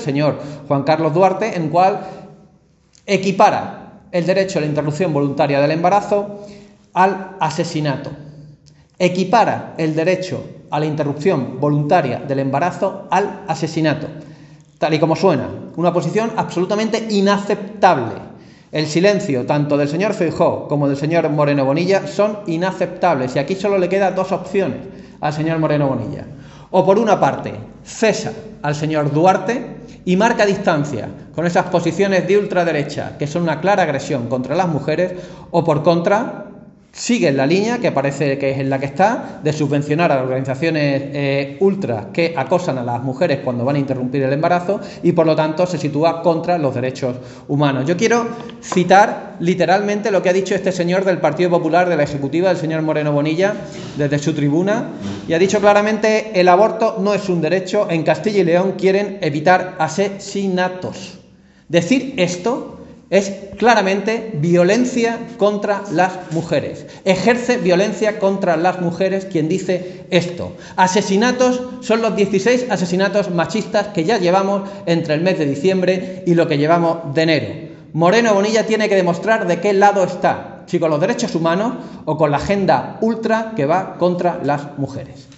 señor Juan Carlos Duarte, en cual equipara el derecho a la interrupción voluntaria del embarazo al asesinato. Equipara el derecho a la interrupción voluntaria del embarazo al asesinato. Tal y como suena, una posición absolutamente inaceptable. El silencio tanto del señor Feijó como del señor Moreno Bonilla son inaceptables y aquí solo le quedan dos opciones al señor Moreno Bonilla. O por una parte, cesa al señor Duarte y marca distancia con esas posiciones de ultraderecha que son una clara agresión contra las mujeres, o por contra, sigue en la línea, que parece que es en la que está, de subvencionar a organizaciones eh, ultra que acosan a las mujeres cuando van a interrumpir el embarazo y por lo tanto se sitúa contra los derechos humanos. Yo quiero citar literalmente lo que ha dicho este señor del Partido Popular de la Ejecutiva, el señor Moreno Bonilla, desde su tribuna, y ha dicho claramente el aborto no es un derecho, en Castilla y León quieren evitar asesinatos. Decir esto es claramente violencia contra las mujeres. Ejerce violencia contra las mujeres quien dice esto. Asesinatos son los 16 asesinatos machistas que ya llevamos entre el mes de diciembre y lo que llevamos de enero. Moreno Bonilla tiene que demostrar de qué lado está, si con los derechos humanos o con la agenda ultra que va contra las mujeres.